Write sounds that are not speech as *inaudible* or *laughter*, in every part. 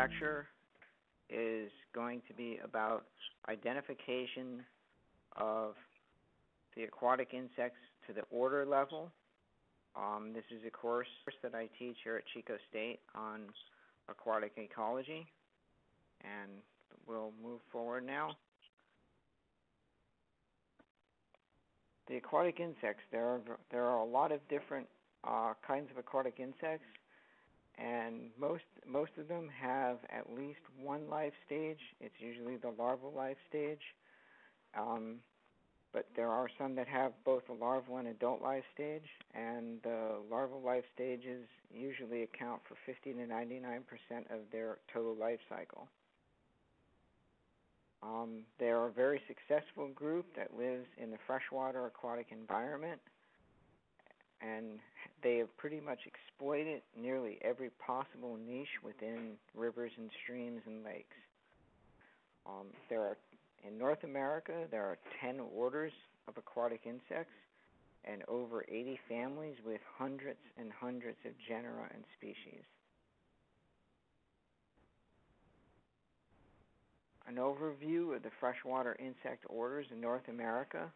lecture is going to be about identification of the aquatic insects to the order level. Um, this is a course that I teach here at Chico State on aquatic ecology, and we'll move forward now. The aquatic insects, there are, there are a lot of different uh, kinds of aquatic insects and most most of them have at least one life stage. It's usually the larval life stage, um, but there are some that have both a larval and adult life stage, and the larval life stages usually account for 50 to 99 percent of their total life cycle. Um, they are a very successful group that lives in the freshwater aquatic environment and they have pretty much exploited nearly every possible niche within rivers and streams and lakes. Um, there are in North America there are 10 orders of aquatic insects and over 80 families with hundreds and hundreds of genera and species. An overview of the freshwater insect orders in North America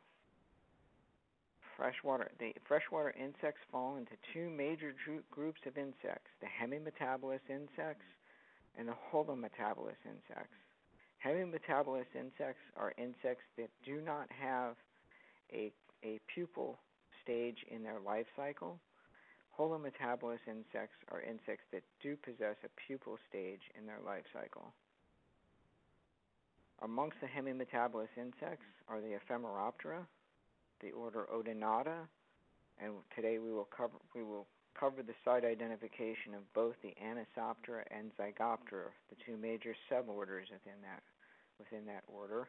freshwater the freshwater insects fall into two major groups of insects the hemimetabolous insects and the holometabolous insects. Hemimetabolous insects are insects that do not have a a pupal stage in their life cycle. Holometabolous insects are insects that do possess a pupal stage in their life cycle. Amongst the hemimetabolous insects are the ephemeroptera the order Odonata, and today we will cover we will cover the sight identification of both the Anisoptera and Zygoptera, the two major suborders within that within that order.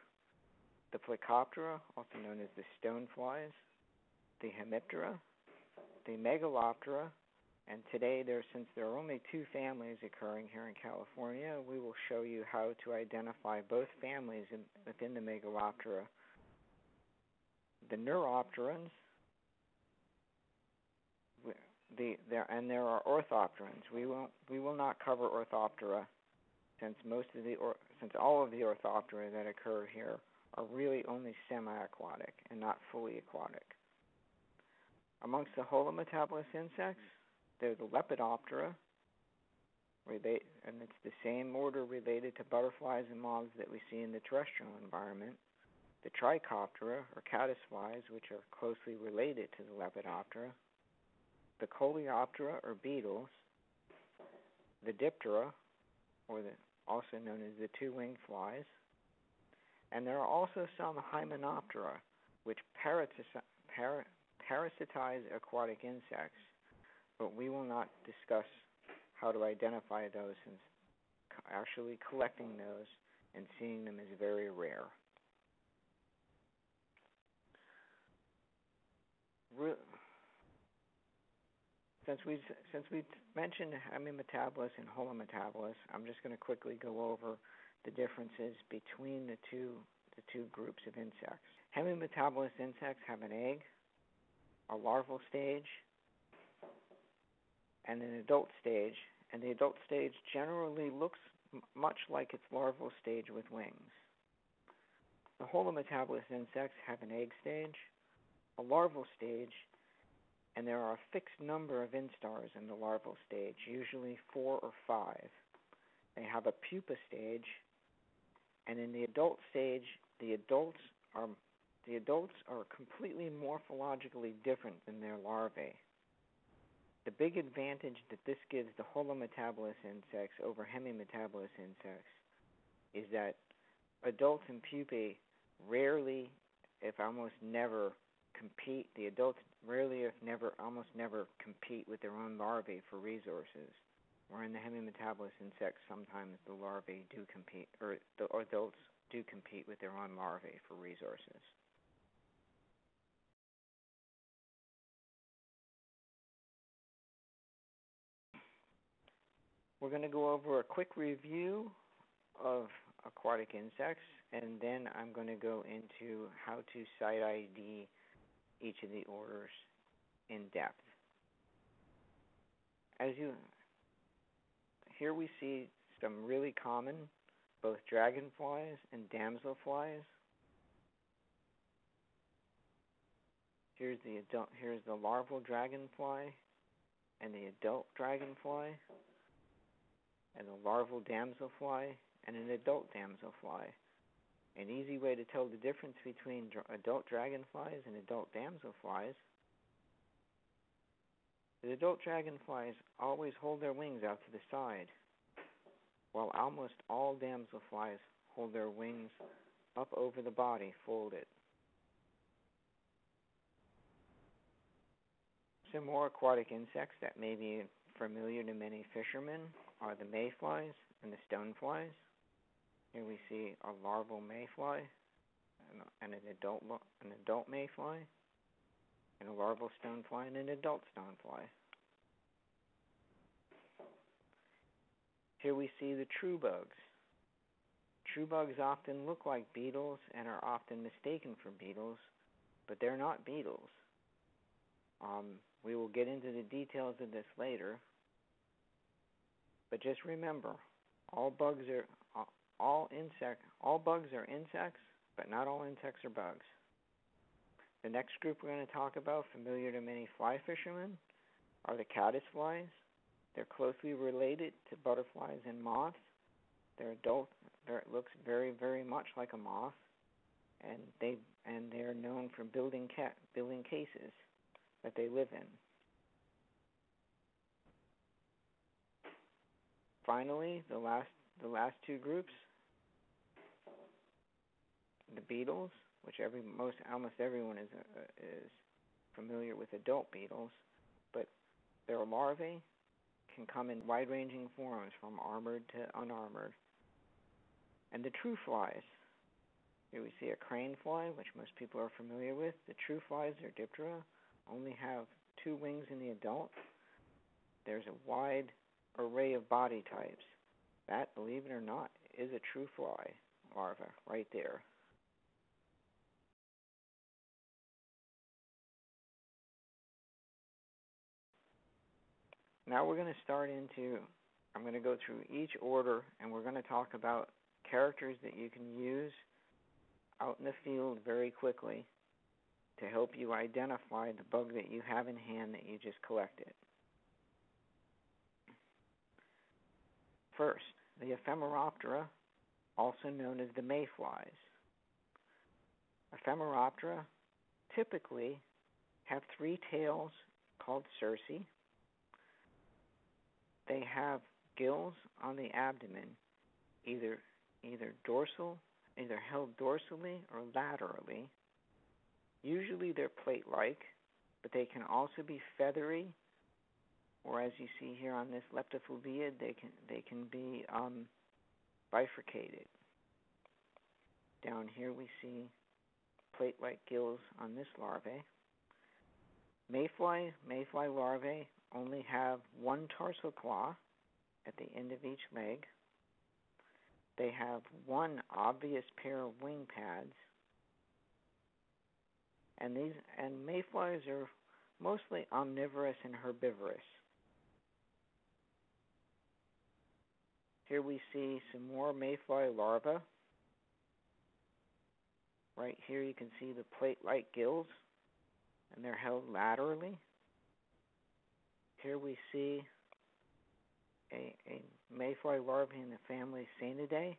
The Plecoptera, also known as the stoneflies, the Hemiptera, the Megaloptera, and today there since there are only two families occurring here in California, we will show you how to identify both families in, within the Megaloptera the neuropterans, the there and there are orthopterans. We will we will not cover orthoptera since most of the or, since all of the orthoptera that occur here are really only semi-aquatic and not fully aquatic. Amongst the holometabolous insects, there's the Lepidoptera, relate, and it's the same order related to butterflies and moths that we see in the terrestrial environment the Trichoptera, or caddisflies, which are closely related to the Lepidoptera, the Coleoptera, or beetles, the Diptera, or the, also known as the two-winged flies, and there are also some Hymenoptera, which parasitize aquatic insects, but we will not discuss how to identify those since actually collecting those and seeing them is very rare. Since we since we mentioned hemimetabolous and holometabolous, I'm just going to quickly go over the differences between the two the two groups of insects. Hemimetabolous insects have an egg, a larval stage, and an adult stage, and the adult stage generally looks much like its larval stage with wings. The holometabolous insects have an egg stage, a larval stage, and there are a fixed number of instars in the larval stage, usually four or five. They have a pupa stage, and in the adult stage, the adults are the adults are completely morphologically different than their larvae. The big advantage that this gives the holometabolous insects over hemimetabolous insects is that adults and pupae rarely, if almost never, compete. The adults rarely, if never, almost never compete with their own larvae for resources. Where in the hemimetabolous insects, sometimes the larvae do compete, or the adults do compete with their own larvae for resources. We're going to go over a quick review of aquatic insects, and then I'm going to go into how to sight ID each of the orders in depth. As you here we see some really common, both dragonflies and damselflies. Here's the adult. Here's the larval dragonfly, and the adult dragonfly, and the larval damselfly, and an adult damselfly. An easy way to tell the difference between adult dragonflies and adult damselflies the adult dragonflies always hold their wings out to the side, while almost all damselflies hold their wings up over the body, folded. Some more aquatic insects that may be familiar to many fishermen are the mayflies and the stoneflies. Here we see a larval mayfly and an adult an adult mayfly, and a larval stonefly and an adult stonefly. Here we see the true bugs. True bugs often look like beetles and are often mistaken for beetles, but they're not beetles. Um, we will get into the details of this later. But just remember, all bugs are all insect all bugs are insects, but not all insects are bugs. The next group we're going to talk about, familiar to many fly fishermen, are the caddisflies. They're closely related to butterflies and moths. They're adult. They're, it looks very, very much like a moth, and they and they're known for building ca- building cases that they live in. Finally, the last the last two groups, the beetles, which every most almost everyone is uh, is familiar with adult beetles, but their larvae can come in wide ranging forms from armored to unarmored. And the true flies. Here we see a crane fly, which most people are familiar with. The true flies, or Diptera, only have two wings in the adult. There's a wide array of body types. That, believe it or not, is a true fly larva right there. Now we're going to start into, I'm going to go through each order and we're going to talk about characters that you can use out in the field very quickly to help you identify the bug that you have in hand that you just collected. First, the Ephemeroptera, also known as the mayflies. Ephemeroptera typically have three tails called cerci they have gills on the abdomen, either either dorsal, either held dorsally or laterally. Usually they're plate-like, but they can also be feathery, or as you see here on this Leptophlebia, they can they can be um, bifurcated. Down here we see plate-like gills on this larvae. Mayfly mayfly larvae only have one tarsal claw at the end of each leg. They have one obvious pair of wing pads. And these and mayflies are mostly omnivorous and herbivorous. Here we see some more mayfly larvae. Right here you can see the plate-like gills, and they're held laterally. Here we see a, a mayfly larvae in the family Caenidae.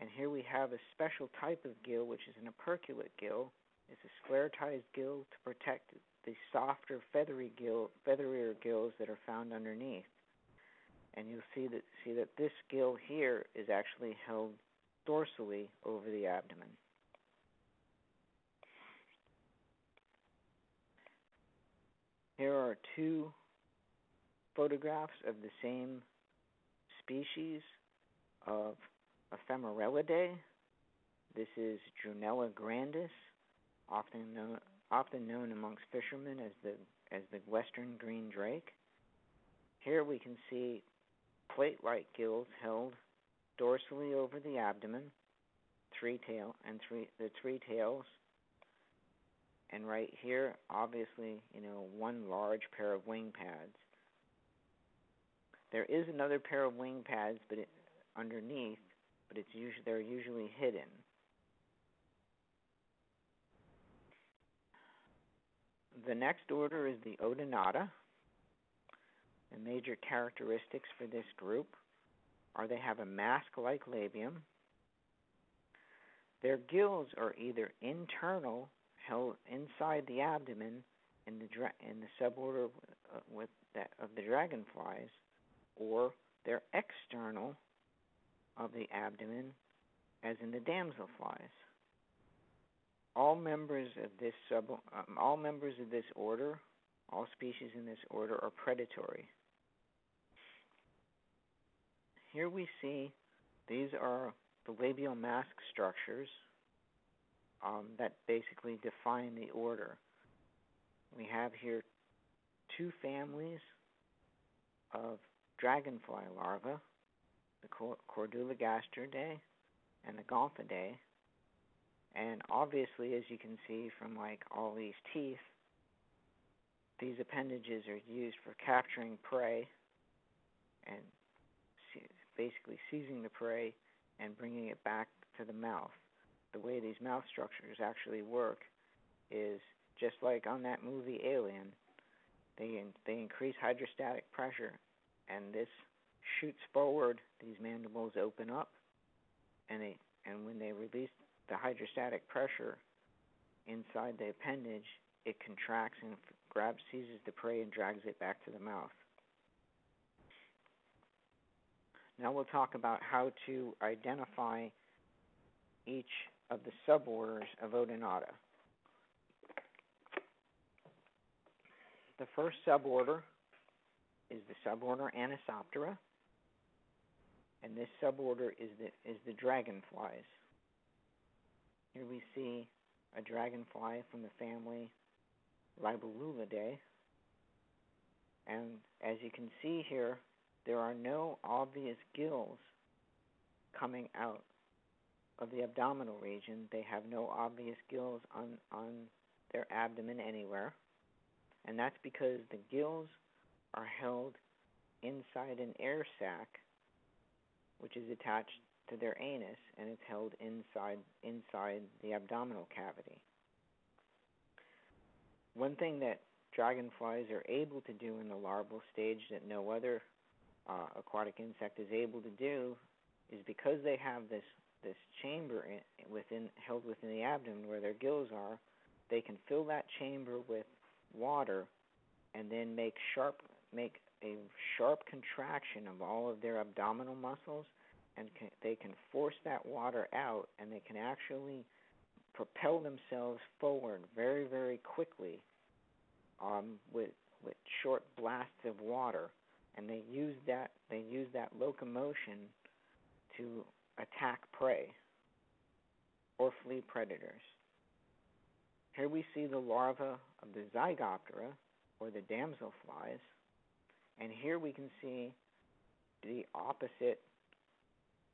And here we have a special type of gill, which is an operculate gill. It's a sclerotized gill to protect the softer feathery gill, featherier gills that are found underneath. And you'll see that see that this gill here is actually held dorsally over the abdomen. Here are two photographs of the same species of Ephemerellidae. This is Drunella grandis, often known, often known amongst fishermen as the as the western green drake. Here we can see plate-like gills held dorsally over the abdomen, three tail and three the three tails. And right here, obviously, you know, one large pair of wing pads. There is another pair of wing pads, but it, underneath, but it's usually they're usually hidden. The next order is the Odonata. The major characteristics for this group are they have a mask-like labium. Their gills are either internal, held inside the abdomen, in the dra- in the suborder uh, with that of the dragonflies, or they're external of the abdomen, as in the damselflies. All members of this sub um, all members of this order, all species in this order are predatory. Here we see these are the labial mask structures um, that basically define the order. We have here two families of dragonfly larvae, the Cordulegastridae and the Gomphidae. And obviously, as you can see from like all these teeth, these appendages are used for capturing prey and basically seizing the prey and bringing it back to the mouth. The way these mouth structures actually work is just like on that movie Alien. They they increase hydrostatic pressure, and this shoots forward. These mandibles open up, and they and when they release the hydrostatic pressure inside the appendage, it contracts and grabs, seizes the prey, and drags it back to the mouth. Now we'll talk about how to identify each of the suborders of Odonata. The first suborder is the suborder Anisoptera, and this suborder is the is the dragonflies. Here we see a dragonfly from the family Libellulidae, and as you can see here, there are no obvious gills coming out of the abdominal region. They have no obvious gills on, on their abdomen anywhere. And that's because the gills are held inside an air sac, which is attached to their anus, and it's held inside inside the abdominal cavity. One thing that dragonflies are able to do in the larval stage that no other uh, aquatic insect is able to do is because they have this this chamber in, within held within the abdomen where their gills are, they can fill that chamber with water and then make sharp make a sharp contraction of all of their abdominal muscles and can, they can force that water out and they can actually propel themselves forward very very quickly um, with with short blasts of water and they use that they use that locomotion to attack prey or flee predators. Here we see the larva of the Zygoptera or the damselflies, and here we can see the opposite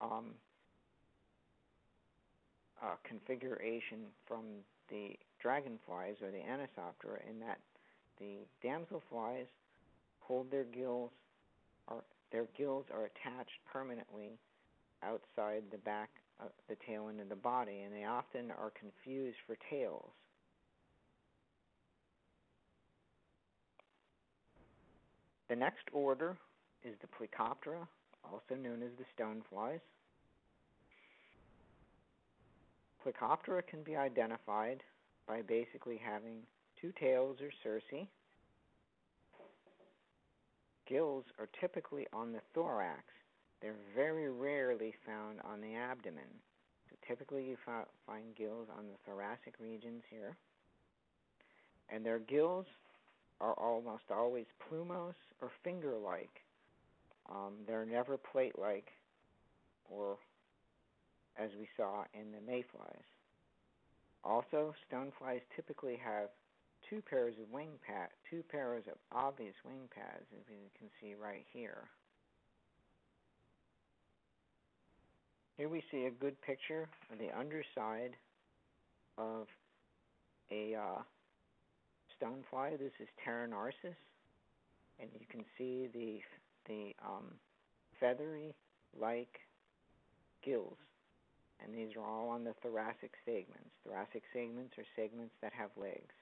um, uh, configuration from the dragonflies or the Anisoptera in that the damselflies hold their gills are their gills are attached permanently outside the back of the tail end of the body, and they often are confused for tails. The next order is the Plecoptera, also known as the stoneflies. Plecoptera can be identified by basically having two tails or cerci, gills are typically on the thorax. They're very rarely found on the abdomen. So typically you find gills on the thoracic regions here. And their gills are almost always plumose or finger-like. Um, they're never plate-like, or as we saw in the mayflies. Also, stoneflies typically have two pairs of wing pad, two pairs of obvious wing pads, as you can see right here. Here we see a good picture of the underside of a uh, stonefly. This is Pteronarcys, and you can see the the um, feathery like gills, and these are all on the thoracic segments. Thoracic segments are segments that have legs.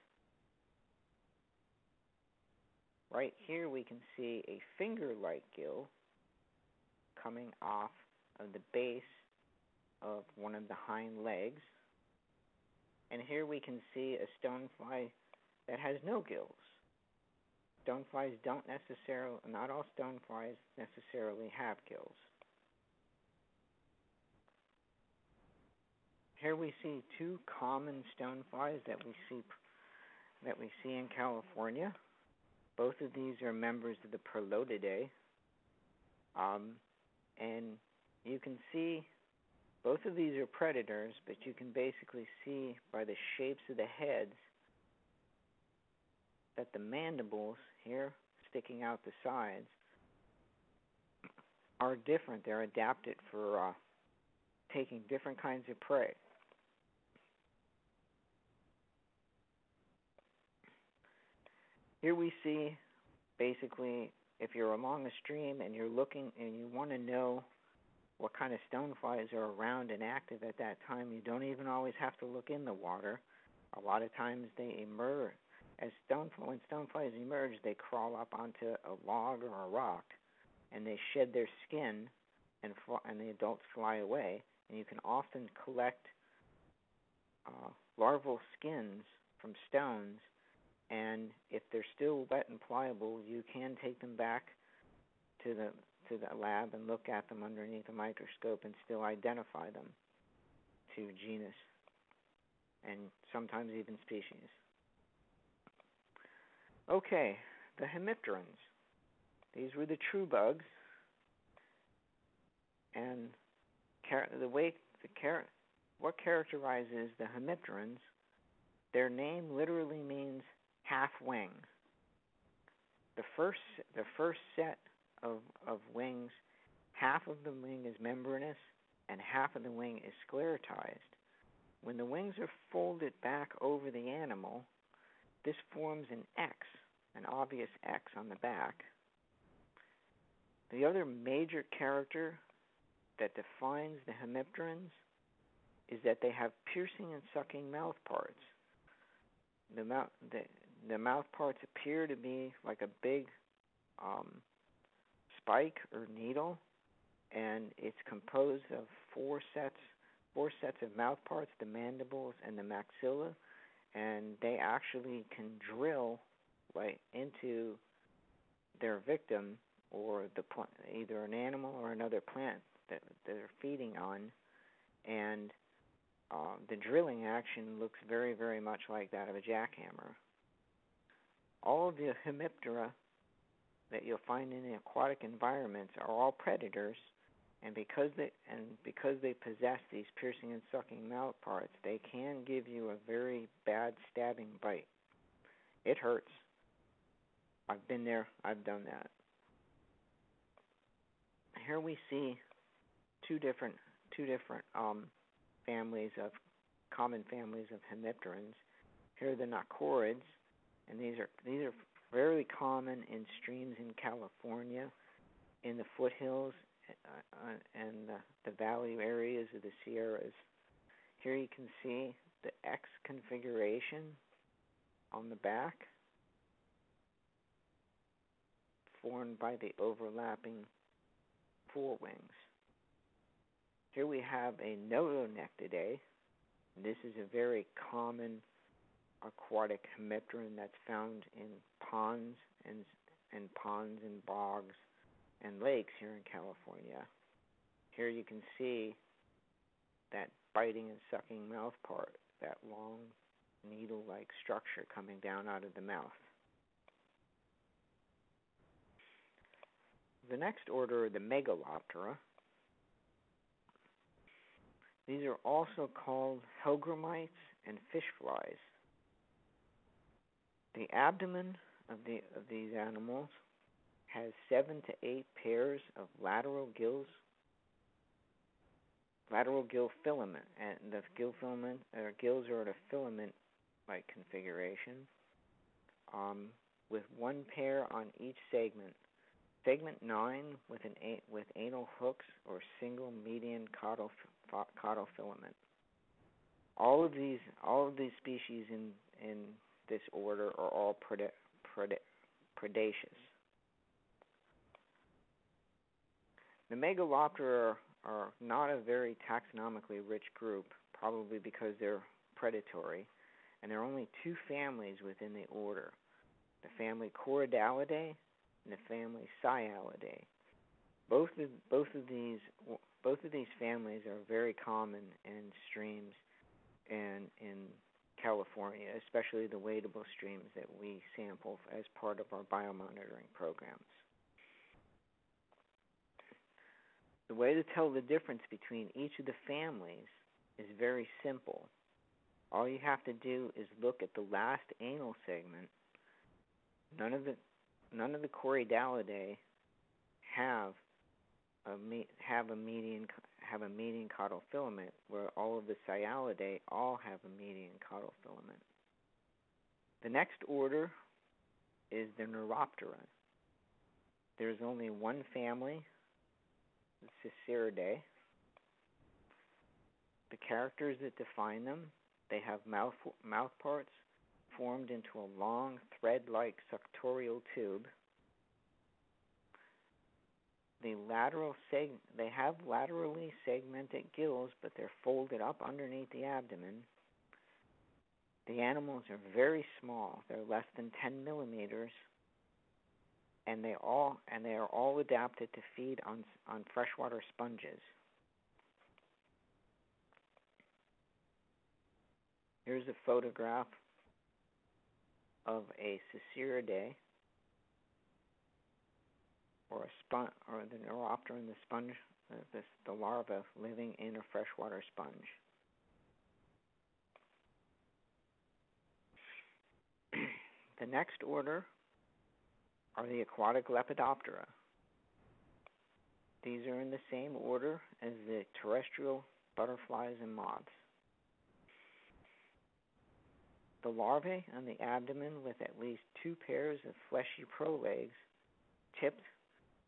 Right here we can see a finger-like gill coming off of the base of one of the hind legs. And here we can see a stonefly that has no gills. Stoneflies don't necessarily, not all stoneflies necessarily have gills. Here we see two common stoneflies that we see that we see in California. Both of these are members of the Perlodidae. Um, and you can see both of these are predators, but you can basically see by the shapes of the heads that the mandibles here sticking out the sides are different. They're adapted for uh, taking different kinds of prey. Here we see basically if you're along a stream and you're looking and you want to know what kind of stoneflies are around and active at that time, you don't even always have to look in the water. A lot of times they emerge as stone when stoneflies emerge, they crawl up onto a log or a rock, and they shed their skin, and fl- and the adults fly away. And you can often collect uh, larval skins from stones and if they're still wet and pliable, you can take them back to the to the lab and look at them underneath a microscope and still identify them to genus and sometimes even species. Okay, the hemipterans. These were the true bugs, and the way the char- what characterizes the hemipterans, their name literally means half wing. The first the first set of of wings, half of the wing is membranous and half of the wing is sclerotized. When the wings are folded back over the animal, this forms an X, an obvious X on the back. The other major character that defines the hemipterans is that they have piercing and sucking mouth parts. The, mouth, the, the mouth parts appear to be like a big um, spike or needle, and it's composed of four sets four sets of mouth parts, the mandibles and the maxilla, and they actually can drill right into their victim or the plant, either an animal or another plant that they're feeding on, and uh, the drilling action looks very, very much like that of a jackhammer. All of the hemiptera that you'll find in aquatic environments are all predators and because they and because they possess these piercing and sucking mouth parts, they can give you a very bad stabbing bite. It hurts. I've been there, I've done that. Here we see two different two different um, families of common families of hemipterans. Here are the naucorids, and these are these are fairly common in streams in California, in the foothills, uh, uh, and the, the valley areas of the Sierras. Here you can see the X configuration on the back, formed by the overlapping forewings. Here we have a Notonectidae. This is a very common aquatic hemipteran that's found in ponds and and ponds and bogs and lakes here in California. Here you can see that biting and sucking mouth part, that long needle-like structure coming down out of the mouth. The next order are the Megaloptera. These are also called hellgrammites and fish flies. The abdomen of the of these animals has seven to eight pairs of lateral gills, lateral gill filament, and the gill filament or gills are at a filament-like configuration, um, with one pair on each segment segment nine with an a- with anal hooks or single median caudal caudal filament. All of these all of these species in in this order are all preda- preda- predaceous. The Megaloptera are not a very taxonomically rich group, probably because they're predatory, and there are only two families within the order the family Corydalidae and the family Sialidae. Both of, both of these both of these families are very common in streams and in California, especially the wadable streams that we sample as part of our biomonitoring programs. The way to tell the difference between each of the families is very simple. All you have to do is look at the last anal segment. None of the none of the Corydalidae have a have a median have a median caudal filament, where all of the Sialidae all have a median caudal filament. The next order is the Neuroptera. There's only one family Sisyridae. The characters that define them, they have mouth, mouth parts formed into a long thread-like suctorial tube. The lateral seg they have laterally segmented gills, but they're folded up underneath the abdomen. The animals are very small; they're less than 10 millimeters, and they all and they are all adapted to feed on on freshwater sponges. Here's a photograph of a Sisyridae or a spon or the neuroptera in the sponge this, the larva living in a freshwater sponge. *clears throat* the next order are the aquatic Lepidoptera. These are in the same order as the terrestrial butterflies and moths. The larvae on the abdomen with at least two pairs of fleshy prolegs tipped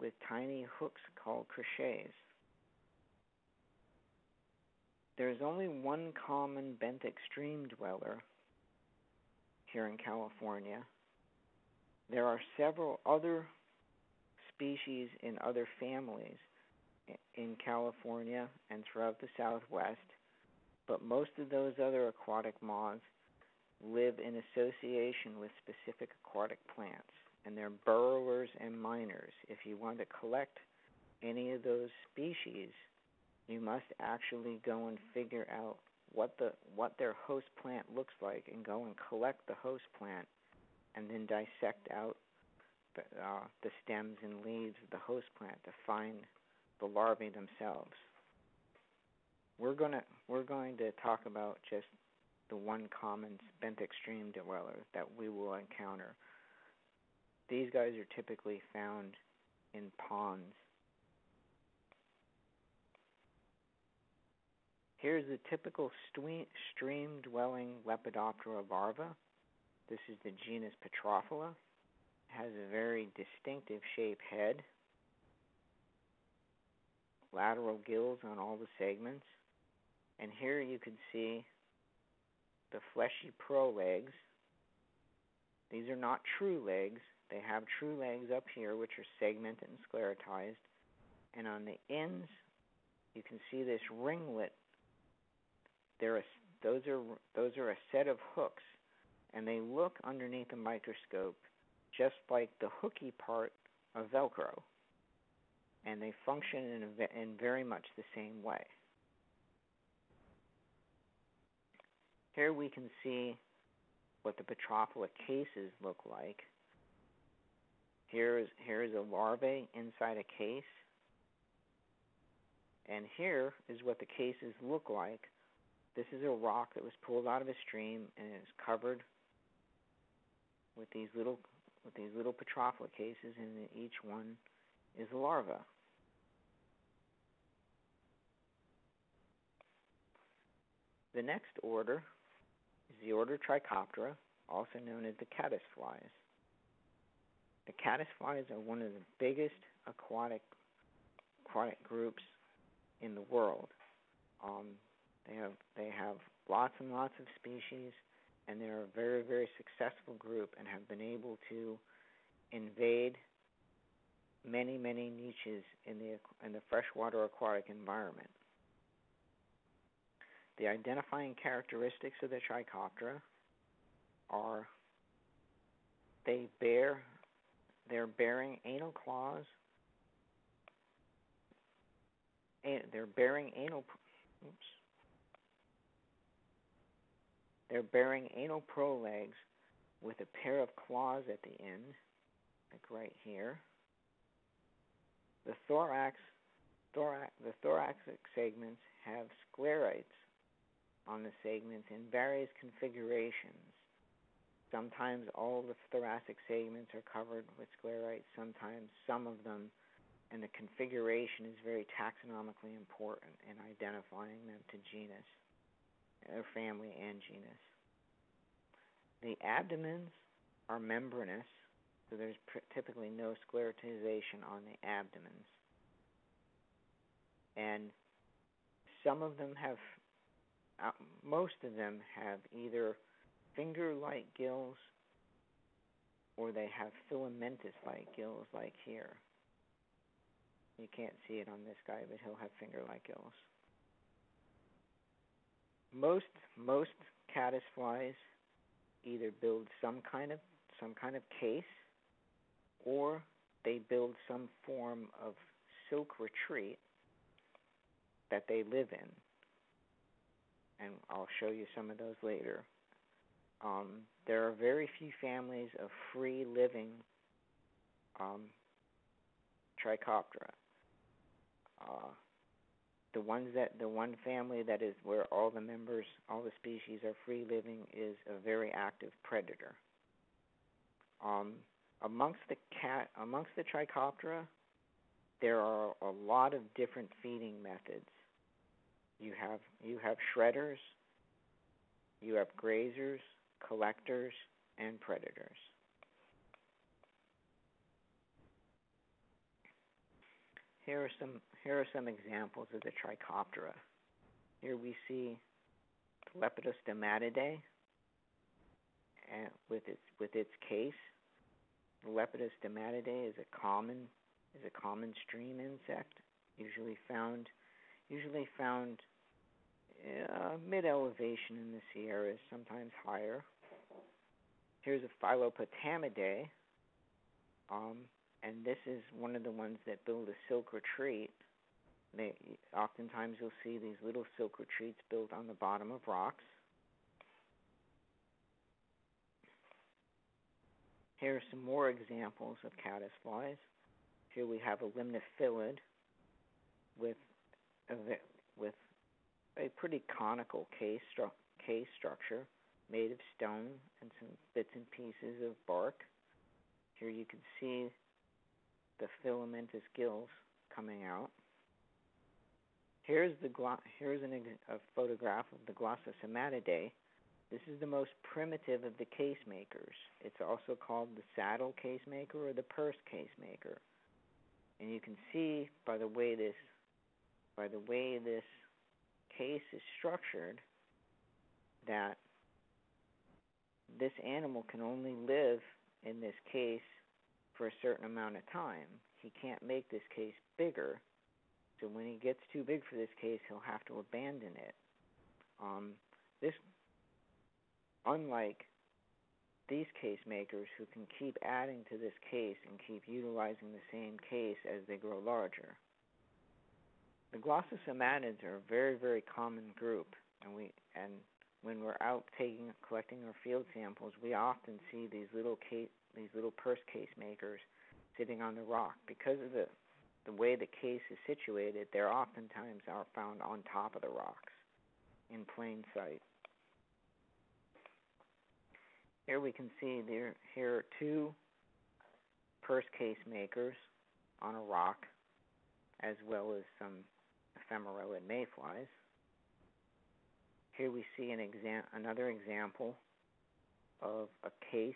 with tiny hooks called crochets. There is only one common benthic stream dweller here in California, there are several other species in other families in California and throughout the Southwest, but most of those other aquatic moths live in association with specific aquatic plants, and they're burrowers and miners. If you want to collect any of those species, you must actually go and figure out what the what their host plant looks like and go and collect the host plant and then dissect out the, uh, the stems and leaves of the host plant to find the larvae themselves. We're gonna we're going to talk about just the one common benthic stream dweller that we will encounter. These guys are typically found in ponds. Here's a typical stream dwelling Lepidoptera larva. This is the genus Petrophila. Has a very distinctive shaped head, lateral gills on all the segments, and here you can see the fleshy prolegs. These are not true legs. They have true legs up here, which are segmented and sclerotized, and on the ends, you can see this ringlet. There those are those are a set of hooks and they look underneath a microscope just like the hooky part of Velcro, and they function in, a, in very much the same way. Here we can see what the Petrophila cases look like. Here is here is a larvae inside a case, and here is what the cases look like. This is a rock that was pulled out of a stream and is covered with these little with these little Petrophila cases, and each one is a larva. The next order is the order Trichoptera, also known as the caddisflies. The caddisflies are one of the biggest aquatic aquatic groups in the world. Um, they have they have lots and lots of species, and they're a very very successful group and have been able to invade many many niches in the in the freshwater aquatic environment. The identifying characteristics of the Trichoptera are they bear they're bearing anal claws. They're bearing anal. Oops. They're bearing anal prolegs with a pair of claws at the end, like right here. The thorax, thorax, the thoracic segments have sclerites on the segments in various configurations. Sometimes all the thoracic segments are covered with sclerites, sometimes some of them, and the configuration is very taxonomically important in identifying them to genus, family and genus. The abdomens are membranous, so there's typically no sclerotization on the abdomens. And some of them have, uh, most of them have either finger-like gills or they have filamentous-like gills like here. You can't see it on this guy, but he'll have finger-like gills. Most most caddis flies either build some kind of some kind of case or they build some form of silk retreat that they live in. And I'll show you some of those later. Um, there are very few families of free living um, Trichoptera. Uh, the ones that the one family that is where all the members, all the species are free living is a very active predator. Um, amongst the cat, amongst the Trichoptera, there are a lot of different feeding methods. You have you have shredders, you have grazers, collectors, and predators. Here are some here are some examples of the Trichoptera. Here we see Lepidostomatidae and with its with its case. Lepidostomatidae is a common is a common stream insect, usually found usually found uh, mid elevation in the Sierras, sometimes higher. Here's a Philopotamidae, um, and this is one of the ones that build a silk retreat. They oftentimes you'll see these little silk retreats built on the bottom of rocks. Here are some more examples of caddisflies. Here we have a limnephilid with a, with a pretty conical case, stru- case structure made of stone and some bits and pieces of bark. Here you can see the filamentous gills coming out. Here's the here's an, a photograph of the Glossosomatidae. This is the most primitive of the case makers. It's also called the saddle case maker or the purse case maker. And you can see by the way this by the way this case is structured that this animal can only live in this case for a certain amount of time. He can't make this case bigger, so when he gets too big for this case, he'll have to abandon it. Um, this, unlike these case makers who can keep adding to this case and keep utilizing the same case as they grow larger. The glossosomatids are a very, very common group, and we and when we're out taking collecting our field samples, we often see these little case, these little purse case makers sitting on the rock because of the the way the case is situated. They're oftentimes are found on top of the rocks in plain sight. Here we can see there here are two purse case makers on a rock, as well as some ephemerellid mayflies. Here we see an exam- another example of a case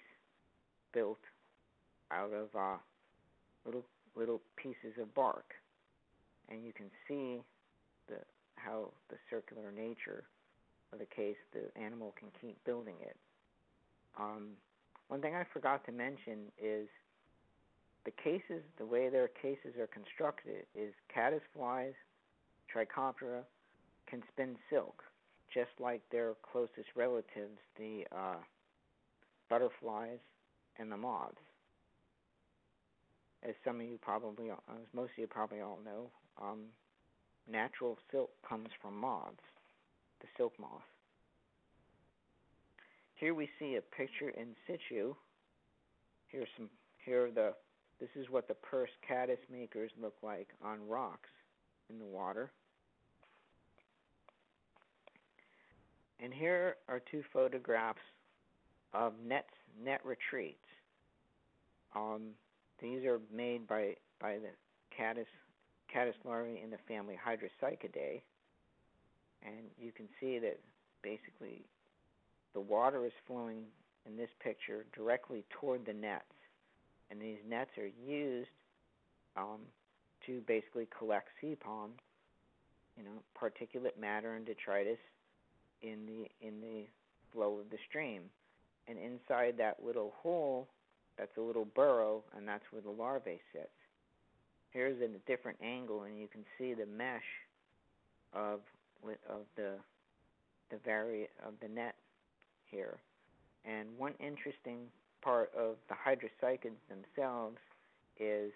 built out of uh, little little pieces of bark, and you can see the how the circular nature of the case the animal can keep building it. Um, one thing I forgot to mention is the cases, the way their cases are constructed is caddisflies, Trichoptera, can spin silk, just like their closest relatives, the uh, butterflies and the moths. As some of you probably, as most of you probably all know, um, natural silk comes from moths, the silk moth. Here we see a picture in situ. Here's some. Here are the. This is what the purse caddis makers look like on rocks in the water. And here are two photographs of nets, net retreats. Um, these are made by by the caddis caddis larvae in the family Hydropsychidae, and you can see that basically the water is flowing in this picture directly toward the nets, and these nets are used um, to basically collect CPOM, you know, particulate matter and detritus in the in the flow of the stream. And inside that little hole, that's a little burrow, and that's where the larvae sits. Here's in a different angle, and you can see the mesh of of the the vari of the net here. And one interesting part of the hydropsychids themselves is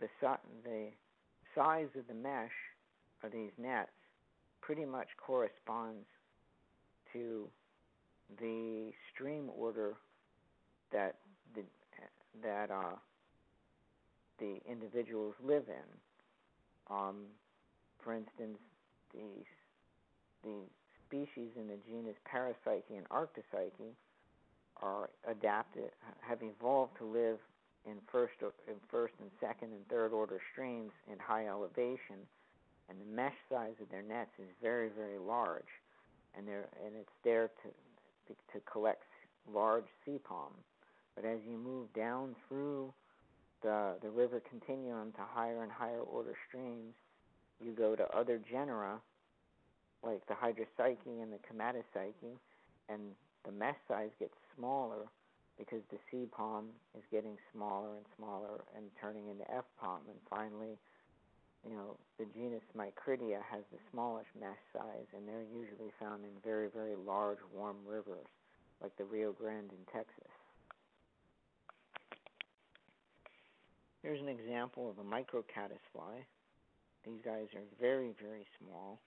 the the size of the mesh of these nets pretty much corresponds to the stream order that the that uh, the individuals live in. Um, for instance, the the species in the genus Parapsyche and Arctopsyche are adapted, have evolved to live in first, in first and second and third order streams in high elevation, and the mesh size of their nets is very, very large, and they and it's there to to collect large CPOM. But as you move down through the the river continuum to higher and higher order streams, you go to other genera like the hydropsyche and the cheumatopsyche, and the mesh size gets smaller because the CPOM is getting smaller and smaller and turning into F palm, and finally, you know, the genus Micrhydia has the smallest mesh size, and they're usually found in very, very large warm rivers like the Rio Grande in Texas. Here's an example of a microcaddisfly. These guys are very, very small.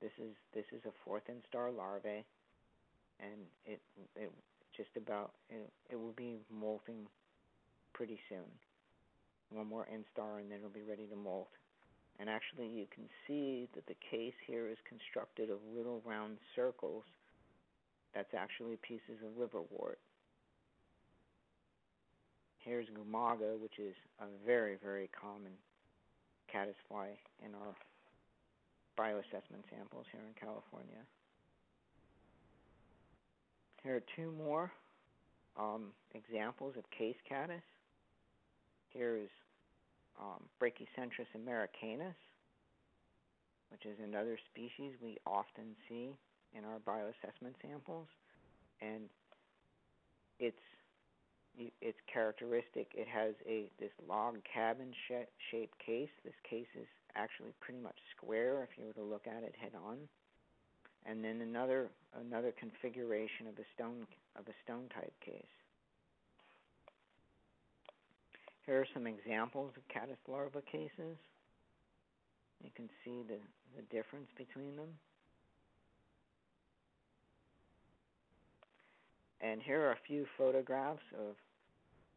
This is this is a fourth instar larvae, and it it just about it, it will be molting pretty soon. One more instar, and then it'll be ready to molt. And actually, you can see that the case here is constructed of little round circles. That's actually pieces of liverwort. Here's Gumaga, which is a very, very common caddisfly in our bioassessment samples here in California. Here are two more um, examples of case caddis. Here is um, americanus, which is another species we often see in our bioassessment samples, and it's it's characteristic. It has a this log cabin sh- shaped case. This case is actually pretty much square if you were to look at it head on. And then another another configuration of a stone of a stone type case. Here are some examples of caddis larva cases. You can see the, the difference between them. And here are a few photographs of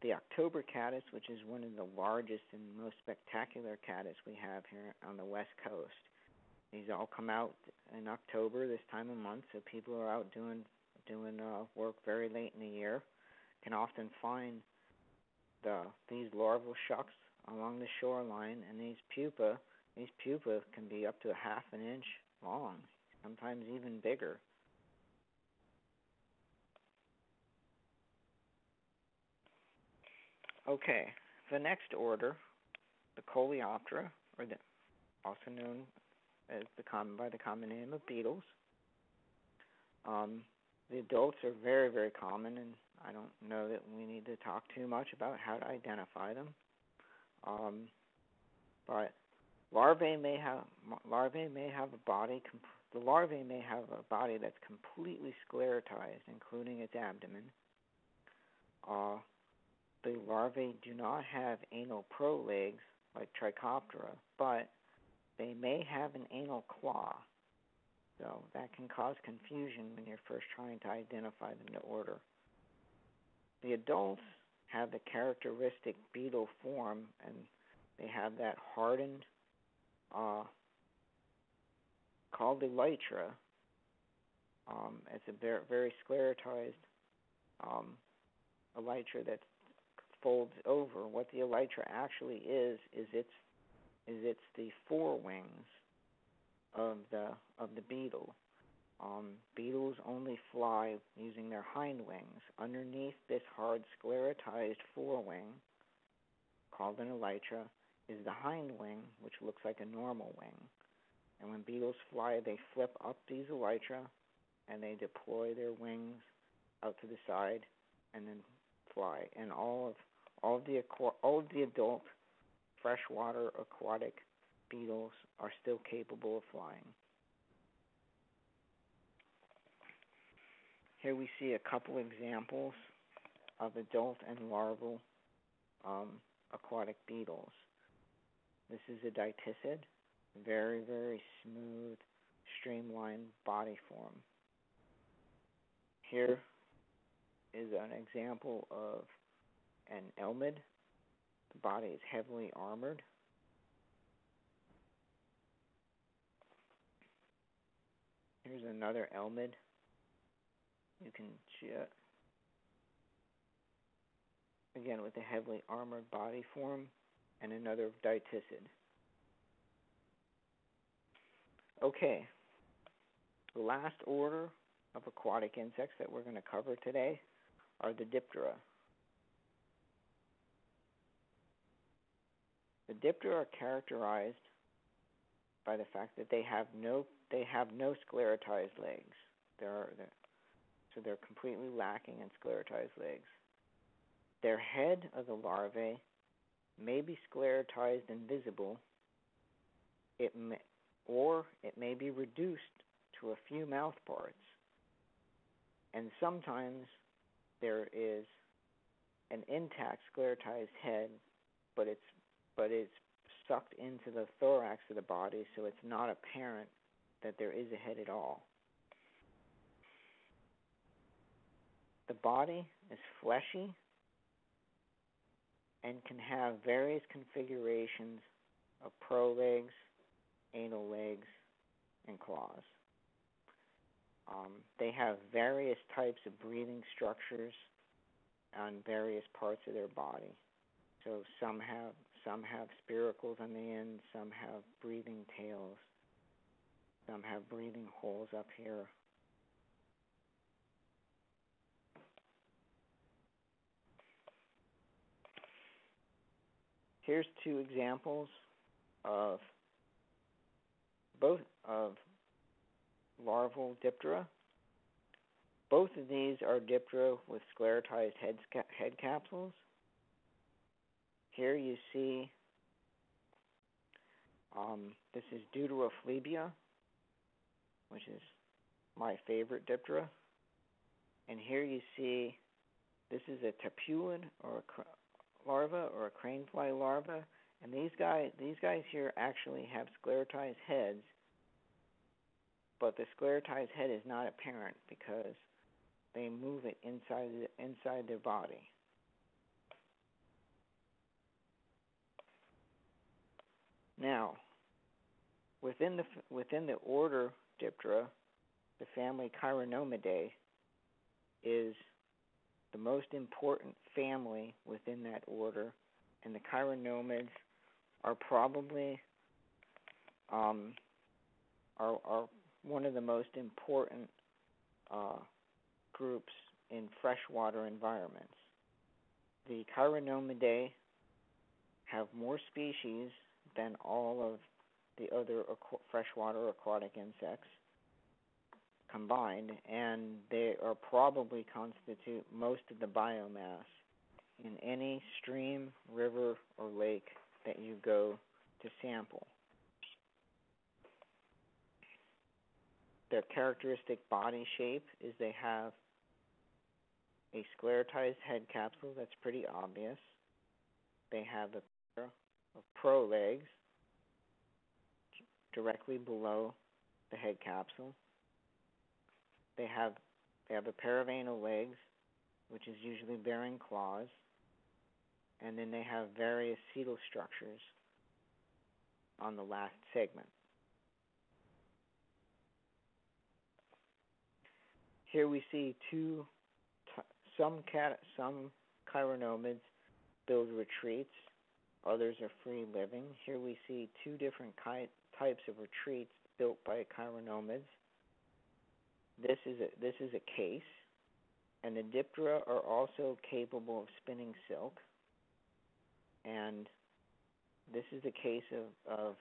the October caddis, which is one of the largest and most spectacular caddis we have here on the west coast. These all come out in October, this time of month, so people are out doing doing uh, work very late in the year. Can often find the these larval shucks along the shoreline, and these pupa these pupa can be up to a half an inch long, sometimes even bigger. Okay, the next order, the Coleoptera, or the, also known as the common by the common name of beetles. Um, the adults are very, very common, and I don't know that we need to talk too much about how to identify them. Um, but larvae may have larvae may have a body. the larvae may have a body that's completely sclerotized, including its abdomen. Uh, the larvae do not have anal prolegs like Trichoptera, but they may have an anal claw. So that can cause confusion when you're first trying to identify them to order. The adults have the characteristic beetle form and they have that hardened uh, called elytra. Um, it's a very, very sclerotized um, elytra that folds over. What the elytra actually is is it's is it's the forewings of the of the beetle. Um, beetles only fly using their hind wings. Underneath this hard sclerotized forewing, called an elytra, is the hind wing, which looks like a normal wing. And when beetles fly, they flip up these elytra and they deploy their wings out to the side and then fly. And all of all of the aqua- all of the adult freshwater aquatic beetles are still capable of flying. Here we see a couple examples of adult and larval um, aquatic beetles. This is a dytiscid, very, very smooth, streamlined body form. Here is an example of an elmid. The body is heavily armored. Here's another elmid you can see it. Again, with a heavily armored body form and another dytiscid. Okay, the last order of aquatic insects that we're going to cover today are the Diptera. The Diptera are characterized by the fact that they have no they have no sclerotized legs. There are, so they're completely lacking in sclerotized legs. Their head of the larvae may be sclerotized and visible, it may, or it may be reduced to a few mouth parts. And sometimes there is an intact sclerotized head, but it's but it's sucked into the thorax of the body, so it's not apparent that there is a head at all. The body is fleshy and can have various configurations of prolegs, anal legs, and claws. Um, they have various types of breathing structures on various parts of their body. So some have some have spiracles on the end, some have breathing tails, some have breathing holes up here. Here's two examples of both of larval Diptera. Both of these are Diptera with sclerotized head, head capsules. Here you see um, this is Deuterophlebia, which is my favorite Diptera. And here you see this is a Tipulid or a larva or a cranefly larva. And these guys, these guys here actually have sclerotized heads, but the sclerotized head is not apparent because they move it inside inside their body. Now, within the within the order Diptera, the family Chironomidae is the most important family within that order, and the chironomids are probably um, are, are one of the most important uh, groups in freshwater environments. the Chironomidae have more species than all of the other aqu- freshwater aquatic insects combined, and they are probably constitute most of the biomass in any stream, river, or lake that you go to sample. Their characteristic body shape is they have a sclerotized head capsule that's pretty obvious. They have a of prolegs directly below the head capsule. They have they have a pair of anal legs, which is usually bearing claws, and then they have various setal structures on the last segment. Here we see two, some cat, some chironomids build retreats, others are free living. Here we see two different ki- types of retreats built by chironomids. This is a this is a case, and the Diptera are also capable of spinning silk. And this is the case of of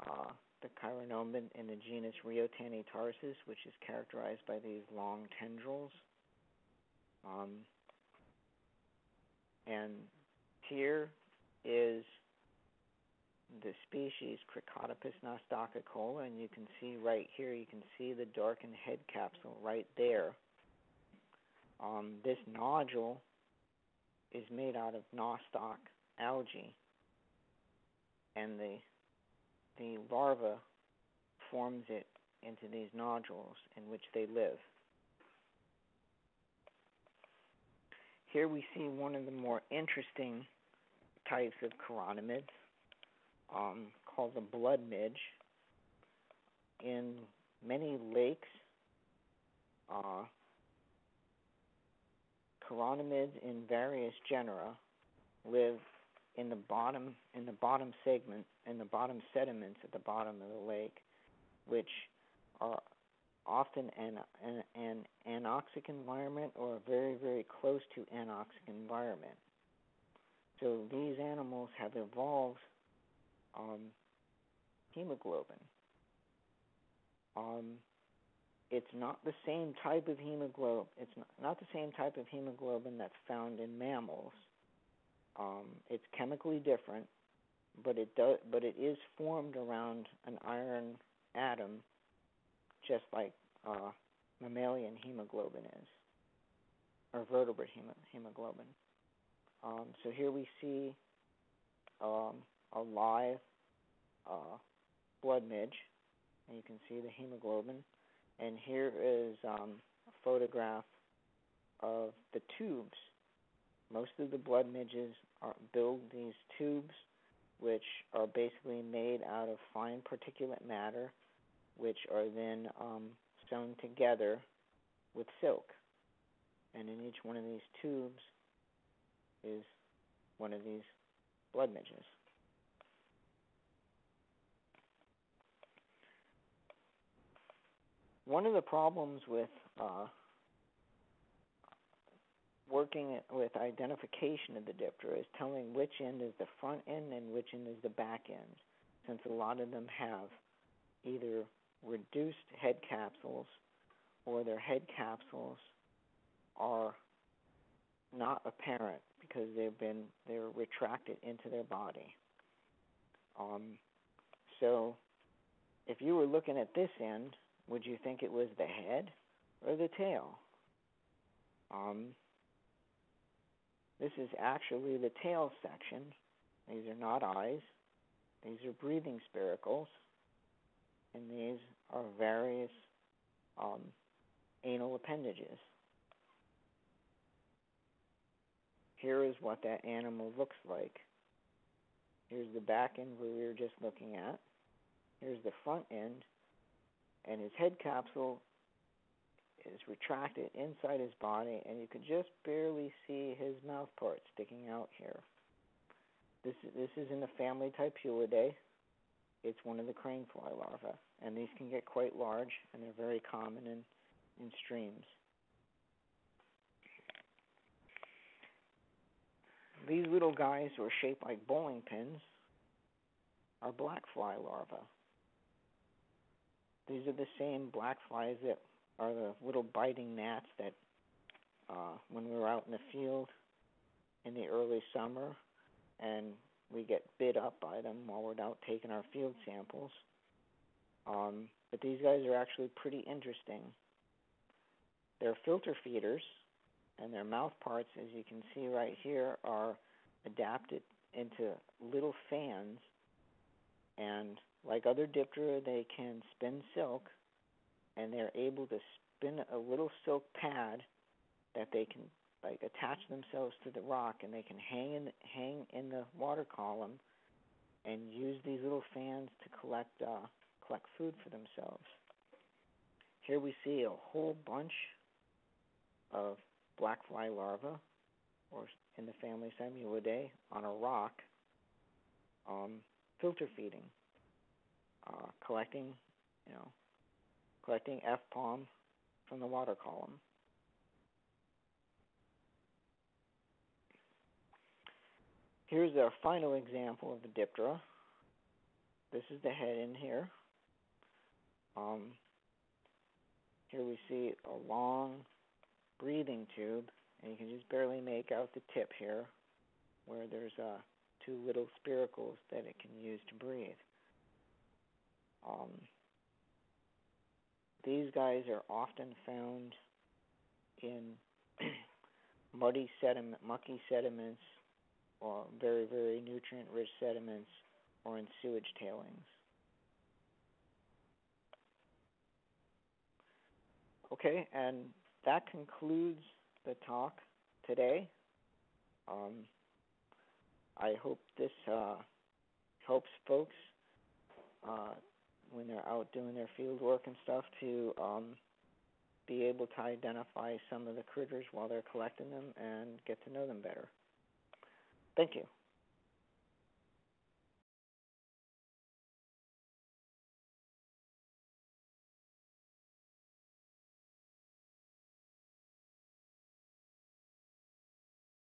uh, the chironomid in the genus Rheotanytarsus, which is characterized by these long tendrils. Um, and here is the species Cricotopus nostocola, and you can see right here, you can see the darkened head capsule right there. Um, this nodule is made out of nostoc algae, and the the larva forms it into these nodules in which they live. Here we see one of the more interesting types of chironomids um, called the blood midge. In many lakes, uh, in various genera live in the bottom in the bottom segment in the bottom sediments at the bottom of the lake, which are often an an, an anoxic environment or very very close to anoxic environment. So these animals have evolved um, hemoglobin. Um, it's not the same type of hemoglobin. It's not, not the same type of hemoglobin that's found in mammals. Um, it's chemically different, but it does, but it is formed around an iron atom, just like uh, mammalian hemoglobin is, or vertebrate hemoglobin. Um, so here we see um, a live uh, blood midge, and you can see the hemoglobin. And here is um, a photograph of the tubes. Most of the blood midges are, build these tubes, which are basically made out of fine particulate matter, which are then um, sewn together with silk. And in each one of these tubes is one of these blood midges. One of the problems with uh, working with identification of the diptera is telling which end is the front end and which end is the back end, since a lot of them have either reduced head capsules or their head capsules are not apparent because they've been they're retracted into their body. Um, so if you were looking at this end, would you think it was the head or the tail? Um, this is actually the tail section. These are not eyes. These are breathing spiracles. And these are various um, anal appendages. Here is what that animal looks like. Here's the back end where we were just looking at. Here's the front end. And his head capsule is retracted inside his body, and you could just barely see his mouth part sticking out here. This this is in the family Tipulidae. It's one of the crane fly larvae, and these can get quite large, and they're very common in in streams. These little guys who are shaped like bowling pins are black fly larvae. These are the same black flies that are the little biting gnats that uh, when we were out in the field in the early summer and we get bit up by them while we're out taking our field samples. Um, but these guys are actually pretty interesting. They're filter feeders, and their mouth parts, as you can see right here, are adapted into little fans. And like other Diptera, they can spin silk, and they're able to spin a little silk pad that they can like attach themselves to the rock, and they can hang in hang in the water column, and use these little fans to collect uh, collect food for themselves. Here we see a whole bunch of black fly larvae, or in the family Simuliidae, on a rock, um, filter feeding, uh, collecting, you know, collecting F palm from the water column. Here's our final example of the Diptera. This is the head in here. Um, here we see a long breathing tube, and you can just barely make out the tip here, where there's uh, two little spiracles that it can use to breathe. Um, these guys are often found in *clears throat* muddy sediment, mucky sediments, or very, very nutrient-rich sediments, or in sewage tailings. Okay, and that concludes the talk today. Um, I hope this uh, helps folks uh, when they're out doing their field work and stuff to um, be able to identify some of the critters while they're collecting them and get to know them better. Thank you.